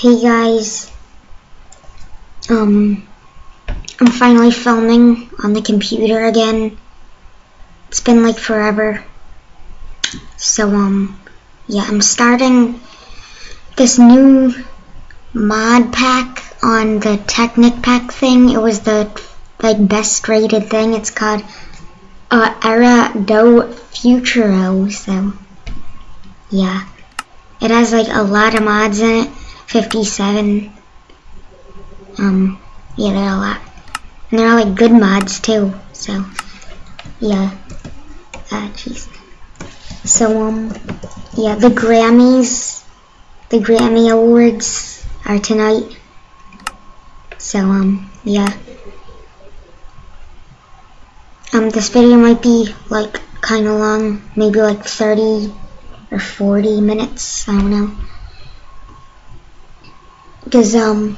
Hey guys, um, I'm finally filming on the computer again. It's been like forever. So, um, yeah, I'm starting this new mod pack on the Technic pack thing. It was the, like, best rated thing. It's called, uh, Era do Futuro, so, yeah. It has, like, a lot of mods in it. 57. Um, yeah, they're a lot. And they're all like good mods too, so, yeah. Ah, jeez. So, um, yeah, the Grammys, the Grammy Awards are tonight. So, um, yeah. Um, this video might be, like, kind of long, maybe like 30 or 40 minutes, I don't know because um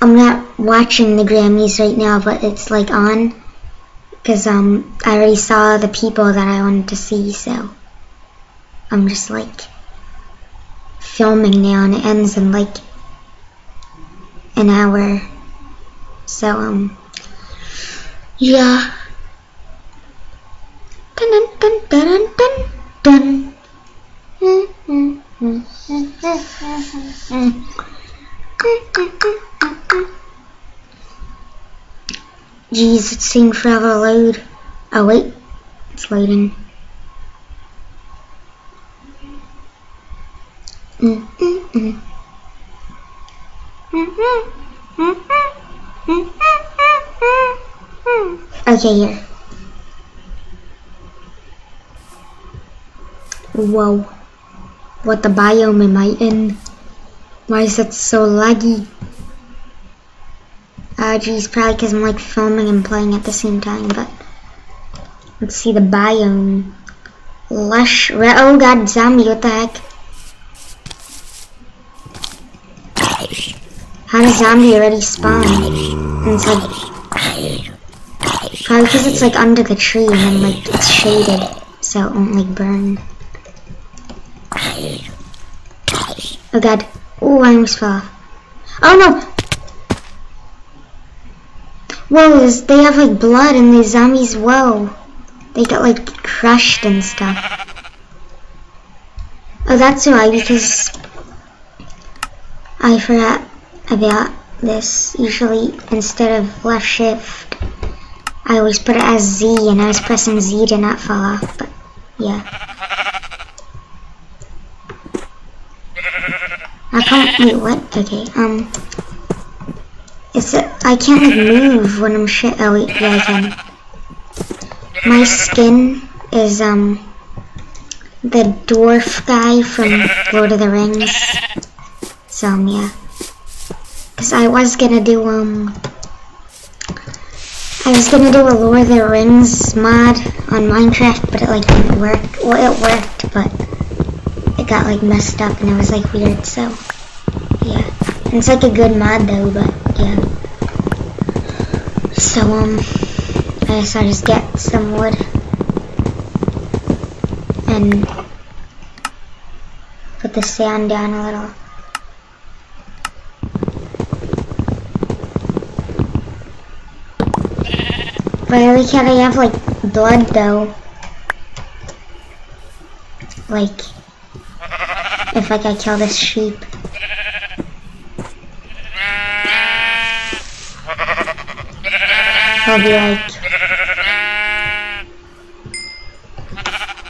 I'm not watching the Grammys right now, but it's like on because um I already saw the people that I wanted to see, so I'm just like filming now, and it ends in like an hour. So um yeah. Dun dun dun dun dun dun. dun. Jeez, it's taking forever to load. Oh wait, it's loading. Okay, here. Whoa. What the biome am I in? Why is it so laggy? Ah, uh, geez, probably because I'm like filming and playing at the same time, but let's see the biome. Lush, oh god, zombie, what the heck? How does zombie already spawn? And it's like, probably because it's like under the tree and then like it's shaded, so it won't like burn. Oh god. Oh, I almost fell. Oh no! Whoa, they have like blood and these zombies, whoa. They got like crushed and stuff. Oh, that's why, because I forgot about this. Usually, instead of left shift, I always put it as Z, and I was pressing Z to not fall off, but yeah. I can't, wait, what? Okay, um, it's, a, I can't like move when I'm shit, oh wait, yeah I can. My skin is, um, the dwarf guy from Lord of the Rings. So, um, yeah. Cause I was gonna do, um, I was gonna do a Lord of the Rings mod on Minecraft, but it like didn't work. Well, it worked, but got like messed up and it was like weird, so yeah. And it's like a good mod though, but yeah. So um I guess I'll just get some wood and put the sand down a little. But I like they have like blood though. Like if I kill this sheep. I'll be like,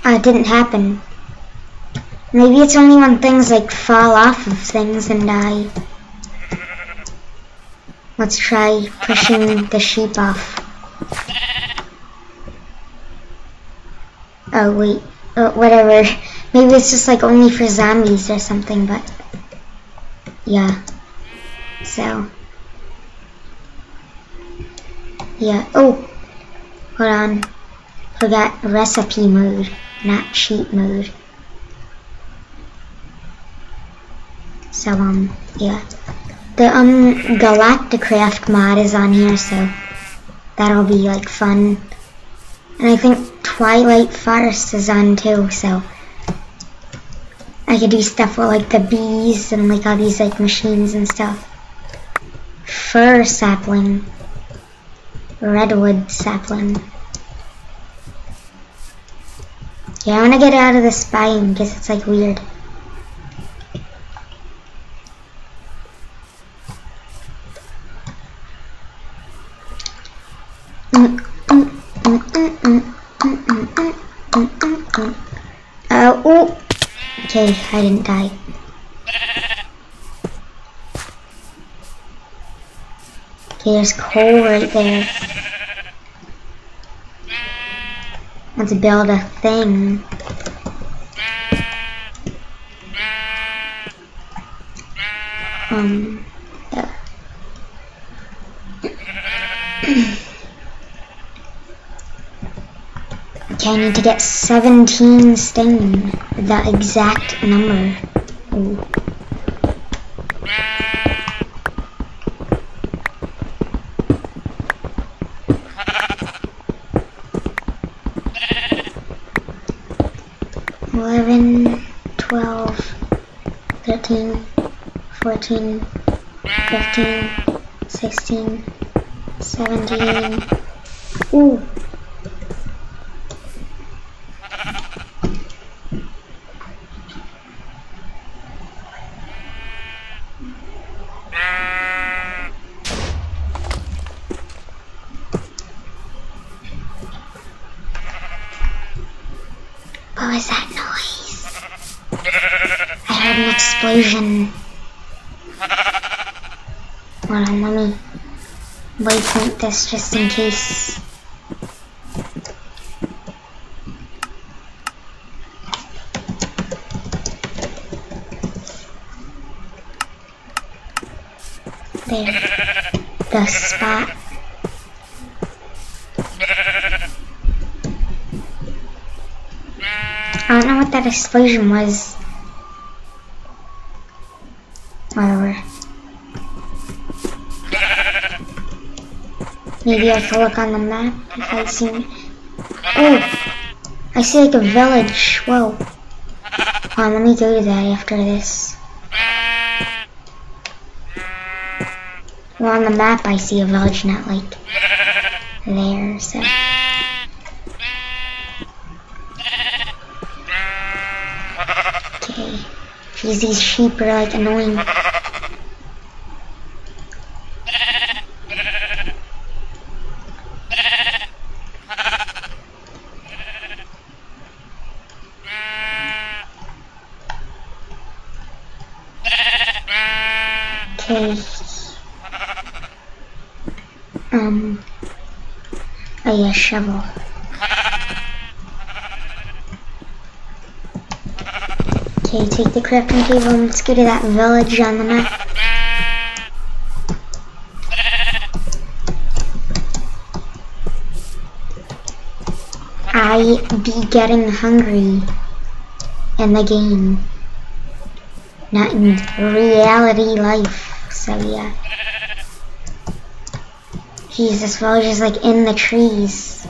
oh, it didn't happen. Maybe it's only when things like fall off of things and die. Let's try pushing the sheep off. Oh wait, whatever. Maybe it's just like only for zombies or something, but yeah. So yeah. Oh, hold on. Forgot recipe mode, not cheat mode. So um, yeah. The um Galacticraft mod is on here, so that'll be like fun. And I think Twilight Forest is on too, so I could do stuff with like the bees and like all these like machines and stuff. Fir sapling. Redwood sapling. Yeah, I wanna get out of this biome because it's like weird. Okay, I didn't die. Okay, there's coal right there. Let's build a thing. Um, yeah. okay, I need to get 17 stain. The exact number. Ooh. Eleven, twelve, thirteen, fourteen, fifteen, sixteen, seventeen. Ooh. This just in case. There. The spot. I don't know what that explosion was. Maybe I have to look on the map if I see. Oh! I see like a village. Whoa. On, let me go to that after this. Well, on the map I see a village, not like there, so. Okay. These sheep are like annoying. Okay. Um. Oh yeah, shovel. Okay, take the crafting table and let's go to that village on the map. I be getting hungry in the game. Not in reality life. So yeah. This village is like in the trees.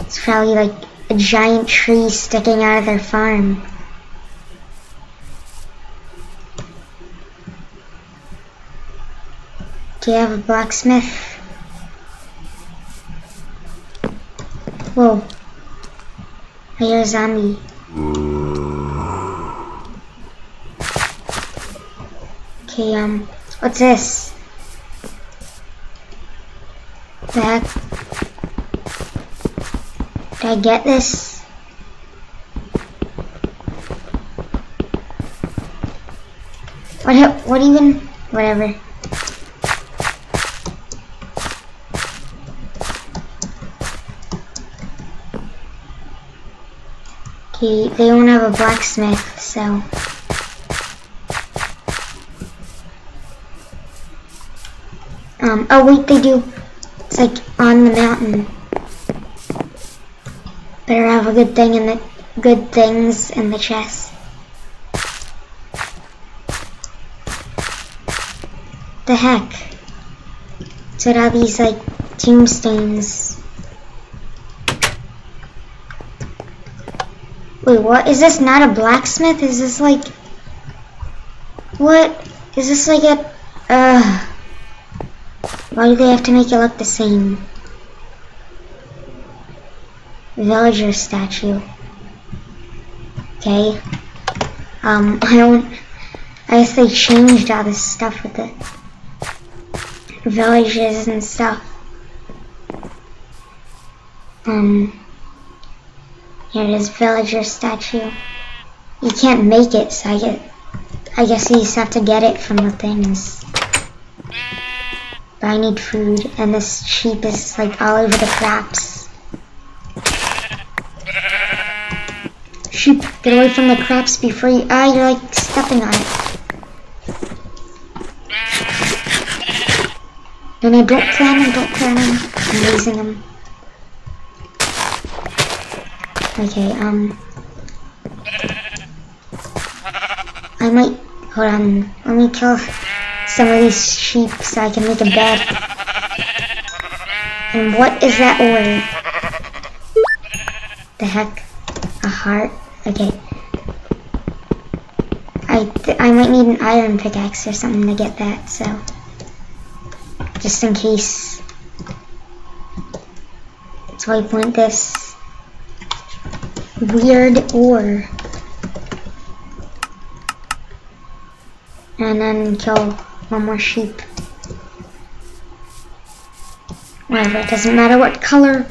It's probably like a giant tree sticking out of their farm. Do you have a blacksmith? Whoa. I hear a zombie. Okay, um, what's this? The? Did I get this? What, what even? Whatever. Okay, they don't have a blacksmith, so. Um, oh wait, they do. It's like on the mountain. Better have a good thing in the good things in the chest. The heck? So it all these like tombstones. Wait, what? Is this not a blacksmith? Is this like... What? Is this like a... Why do they have to make it look the same? Villager statue. Okay. Um, I don't... I guess they changed all this stuff with the villages and stuff. Um... Here it is, villager statue. You can't make it, so I get... I guess you just have to get it from the things. But I need food, and this sheep is like all over the crops. Sheep, get away from the crops before you- Ah, you're like stepping on it. No, no, don't them, don't climb them. I'm losing them. Okay, um... I might... Hold on. Let me kill some of these sheep so I can make a bed. And what is that ore? The heck? A heart? Okay. I, I might need an iron pickaxe or something to get that, so... Just in case. So I point this weird ore. And then kill one more sheep. Whatever, it doesn't matter what color.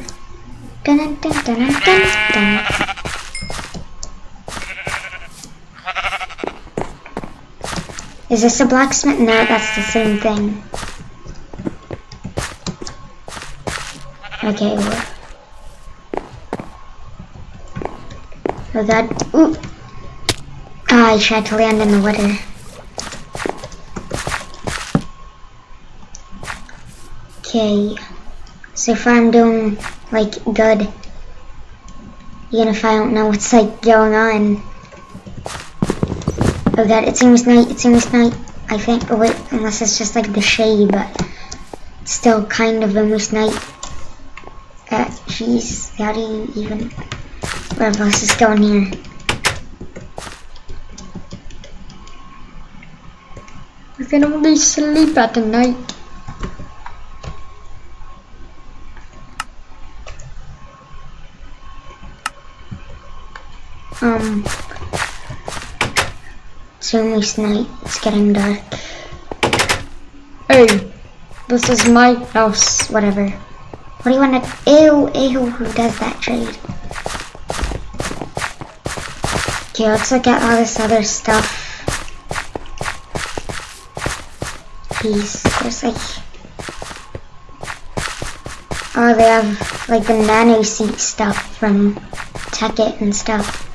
Dun -dun -dun dun dun dun dun. Is this a blacksmith? No, that's the same thing. Okay. Oh god. Ooh. Ah, I tried to land in the water. Okay. So far I'm doing, like, good. Even if I don't know what's, like, going on. Oh god, it's almost night, it's almost night. I think, oh wait, unless it's just, like, the shade, but... It's still kind of almost night. Uh, jeez, how do you even... Whatever, let's just go in here. We can only sleep at the night. Um, it's almost night. It's getting dark. Hey, this is my house. Whatever. What do you want to? Ew, ew. Who does that trade? Okay, let's look at all this other stuff. Peace. There's like. Oh, they have like the nano suit stuff from Tekkit and stuff.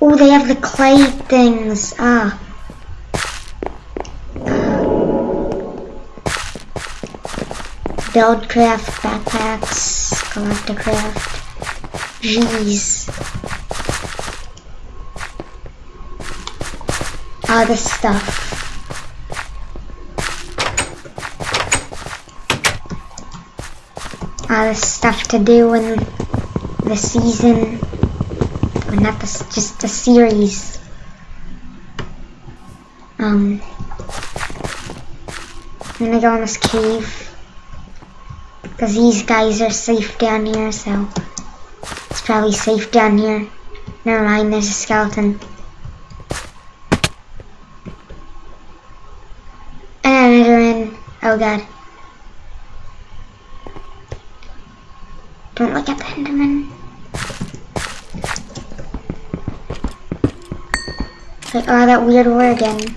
Oh, they have the clay things. Ah. Buildcraft, backpacks, collectorcraft. Jeez. All this stuff. All this stuff to do in the season. Not just the series. Um, I'm gonna go in this cave. Because these guys are safe down here, so it's probably safe down here. Never mind, there's a skeleton. And another in. Oh god. Don't look at the Wait, oh, that weird war again.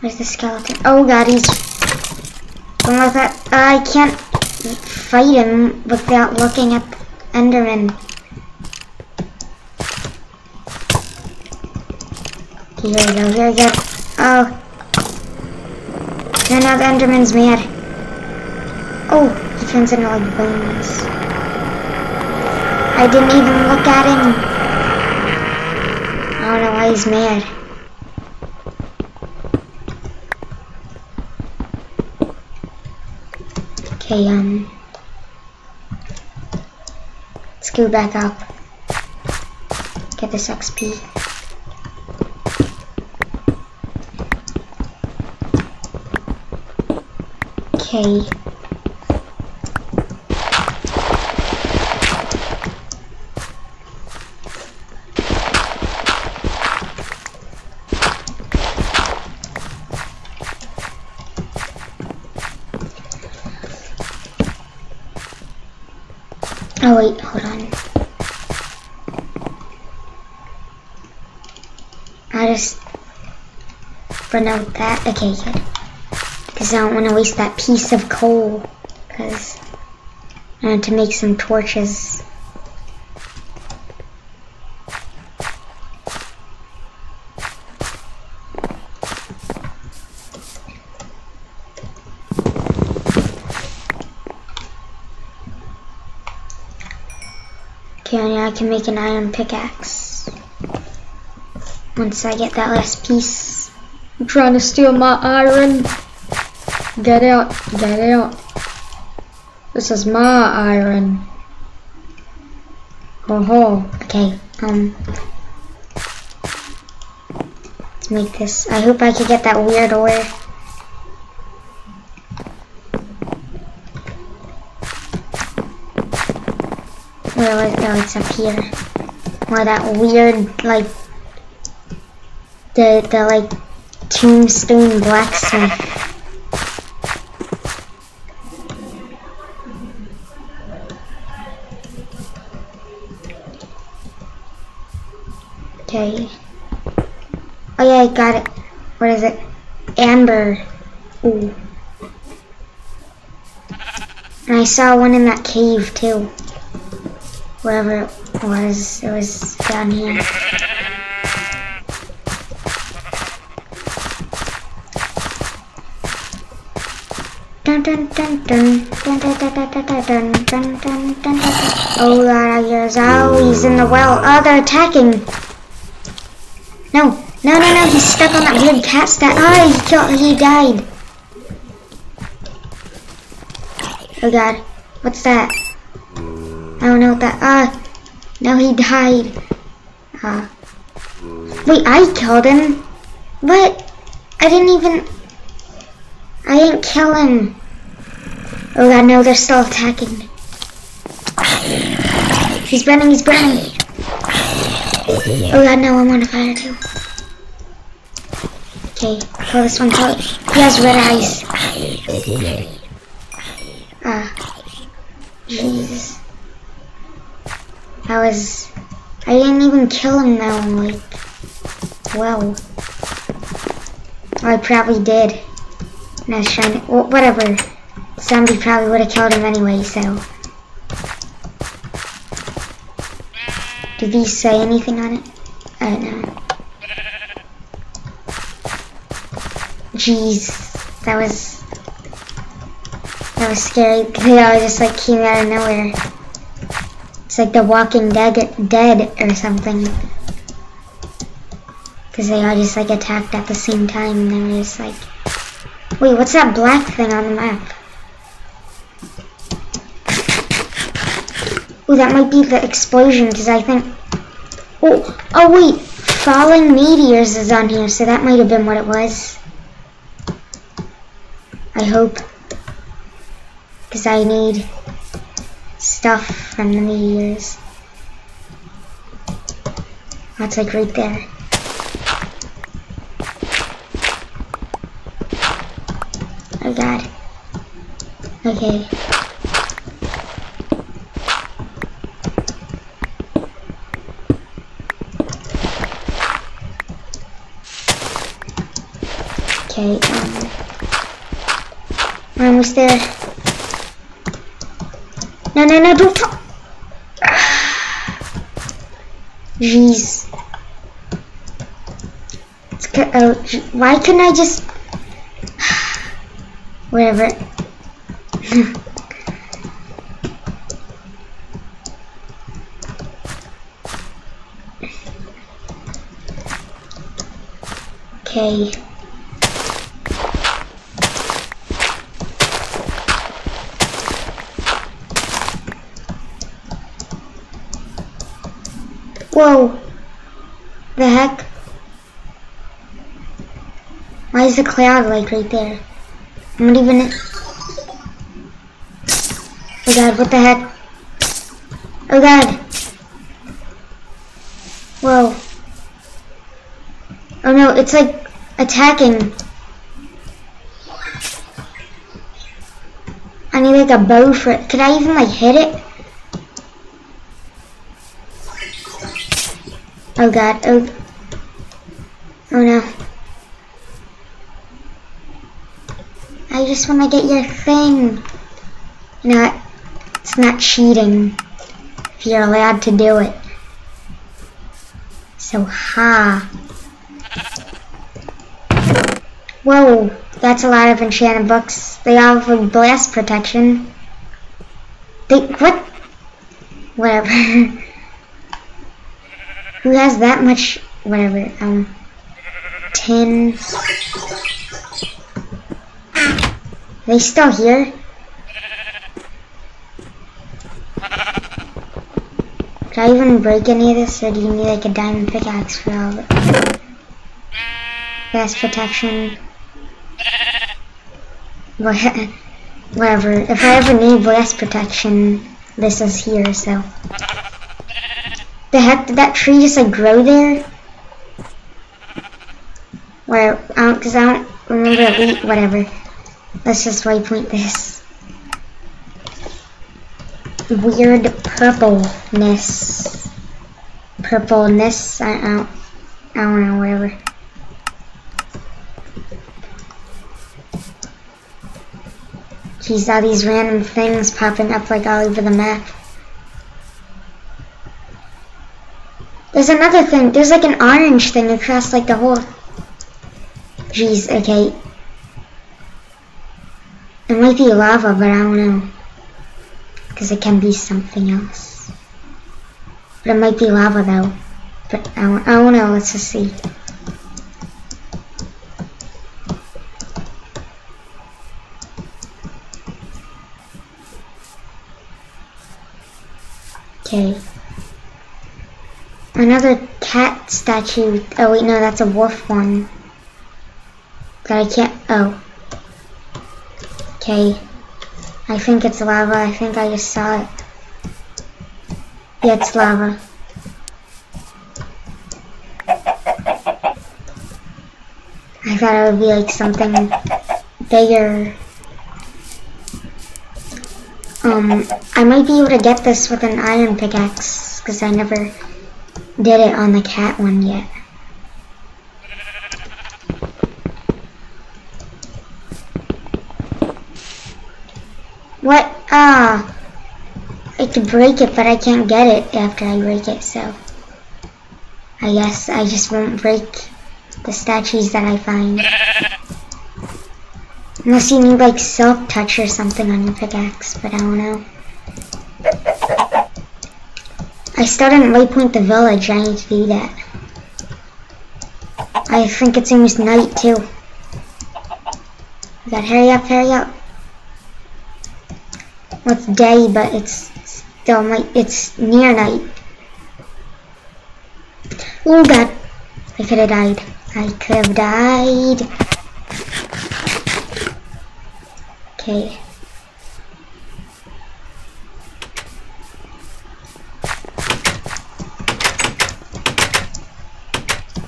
Where's the skeleton? Oh god, he's... Don't look at... Uh, I can't fight him without looking at Enderman. Here we go, here we go. Oh. And now the Enderman's mad. Oh, he turns into like bones. I didn't even look at him. Don't know why he's mad. Okay, um... Let's go back up. Get this XP. Okay. Wait, hold on. I just burn out that. Okay, good. Because I don't want to waste that piece of coal. Because I want to make some torches. Okay, now I can make an iron pickaxe. Once I get that last piece. I'm trying to steal my iron. Get out, get out. This is my iron. Ho ho. Okay, um. Let's make this. I hope I can get that weird ore. It's up here. Or that weird like the the like tombstone blacksmith. Okay. Oh yeah, I got it. What is it? Amber. Ooh. And I saw one in that cave too. Wherever it was, it was down here. Dun dun dun dun dun dun dun dun dun dun dun Oh god, I hear Oh, in the well. Oh, they're attacking. No, no, no, no, he's stuck on that weird cat stat. Oh, he killed, he died. Oh god, what's that? I don't know what that, ah, uh, no, he died. Ah. Wait, I killed him? What? I didn't even, I didn't kill him. Oh god, no, they're still attacking. He's burning, he's burning. Oh god, no, I'm on a fire too. Okay, kill this one, it. He has red eyes. Ah. Jeez. That was... I didn't even kill him though, like... Well. I probably did. And I was trying to... Well, whatever. Zombie probably would have killed him anyway, so... Did these say anything on it? I don't know. Jeez. That was... That was scary. They all just like came out of nowhere. It's like The Walking Dead, dead or something. Because they all just like attacked at the same time and they were just like... Wait, what's that black thing on the map? Oh, that might be the explosion because I think... Oh, oh wait, falling meteors is on here, so that might have been what it was. I hope. Because I need stuff from the meteors. That's like right there. Oh god. Okay. Okay, um... We're almost there. No, no, no, don't fall! Jeez. Oh, why couldn't I just... Whatever. okay. Whoa. The heck? Why is the cloud like right there? I'm not even. Oh god, what the heck? Oh god. Whoa. Oh no, it's like attacking. I need like a bow for it. Could I even like hit it? Oh god, oh. Oh no. I just want to get your thing. You know? It's not cheating if you're allowed to do it. So, ha. Whoa, that's a lot of enchanted books. They all have blast protection. They, what? Whatever. Who has that much, whatever, um, tin? They still here? Did I even break any of this, or do you need like a diamond pickaxe for all of it? Blast protection. Whatever. If I ever need blast protection, this is here, so. The heck, did that tree just like grow there? Where, cause I don't remember, whatever. Let's just waypoint this. Weird purpleness. Purpleness, I, I don't, I don't know, whatever. Geez, all these random things popping up like all over the map. There's another thing. There's like an orange thing across like the whole... Jeez, okay. It might be lava, but I don't know. Because it can be something else. But it might be lava though. But I don't, I don't know, let's just see. Okay. Another cat statue. Oh wait, no, that's a wolf one. That I can't, oh. Okay. I think it's lava. I think I just saw it. Yeah, it's lava. I thought it would be like something bigger. Um, I might be able to get this with an iron pickaxe, because I never did it on the cat one yet. What? Ah. I could break it, but I can't get it after I break it, so. I guess I just won't break the statues that I find. Unless you need like silk touch or something on your pickaxe, but I don't know. I still didn't waypoint the village, I need to do that. I think it's almost night too. We got hurry up, hurry up. Well, it's day, but it's still night. It's near night. Oh god. I could have died. I could have died. Okay.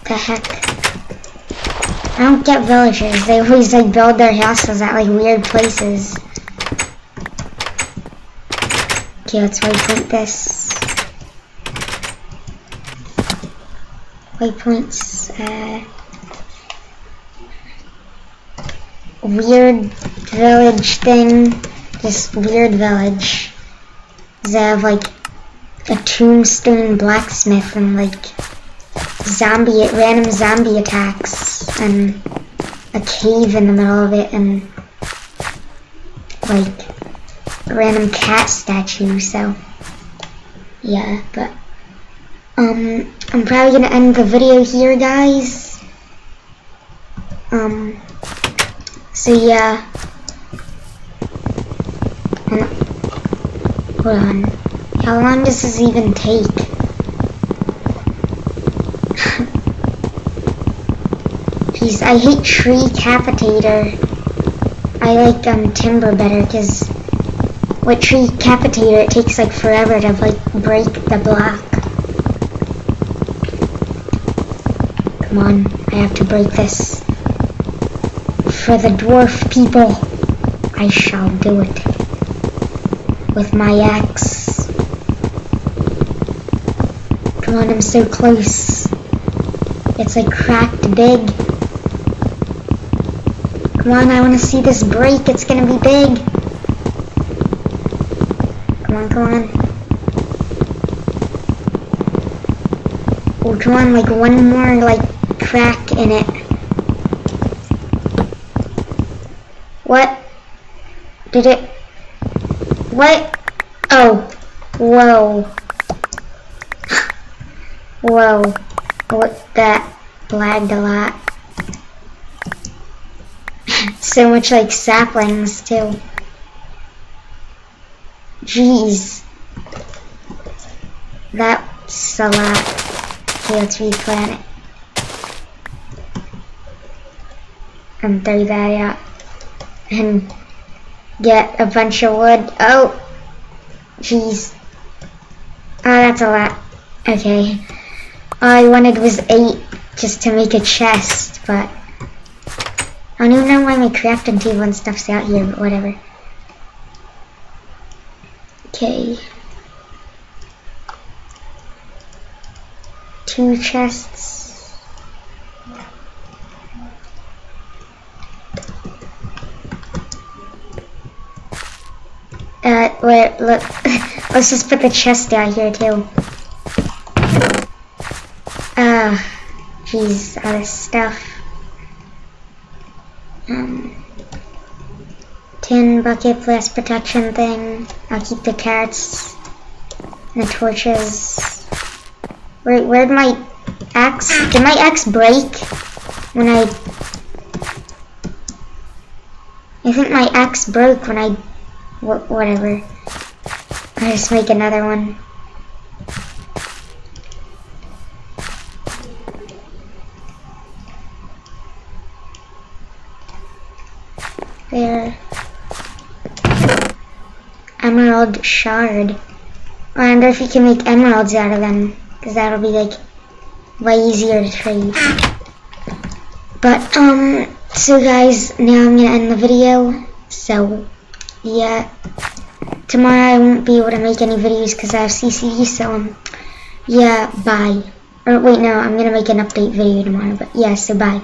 The heck? I don't get villagers. They always like build their houses at like weird places. Okay, let's waypoint this. Waypoints, uh, weird village thing. This weird village. They have like a tombstone blacksmith and like zombie, random zombie attacks and a cave in the middle of it and like random cat statue, so yeah, but um I'm probably gonna end the video here guys. Um so yeah. Hold on. How long does this even take? I hate tree capitator. I like um timber better because with tree capitator it takes like forever to like break the block. Come on, I have to break this. For the dwarf people, I shall do it. With my axe. Come on, I'm so close. It's like cracked big. Come on, I want to see this break. It's gonna be big. Come on, come on. Oh, come on, like one more, like, crack in it. What? Did it? What? Oh. Whoa. Whoa. What that lagged a lot. So much like saplings too. Jeez. That's a lot. Okay, let's replant it. And throw that out. And get a bunch of wood. Oh! Jeez. Oh, that's a lot. Okay. All I wanted was eight just to make a chest, but I don't even know why my crafting table and stuff's out here, but whatever. Okay. Two chests. Uh, wait, look, let's just put the chest down here too. Ah, jeez, all this stuff. Um, tin bucket blast protection thing. I'll keep the carrots and the torches. Where, where'd my axe? Did my axe break when I? I think my axe broke when I. Wh whatever. I'll just make another one. Emerald shard. I wonder if you can make emeralds out of them. Because that'll be like way easier to trade. But, um, so guys, now I'm to end the video. So, yeah. Tomorrow I won't be able to make any videos because I have CCD, so, um, yeah, bye. Or, wait, no, I'm to make an update video tomorrow, but yeah, so bye.